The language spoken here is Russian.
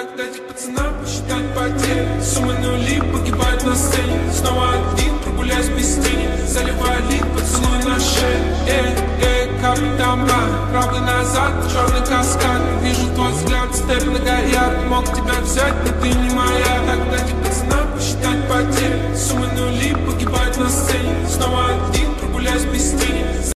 Как дать пацанам посчитать потери. Суммы нули погибают на сцене. Снова один, прогуляюсь без тени. Заливали поцелуй на шею Эй, эй, капли дамба Правый назад, черный каскад. Вижу твой взгляд, степ на горят. Мог тебя взять, но ты не моя. Как дать пацанам посчитать потери. Суммы нули погибают на сцене. Снова один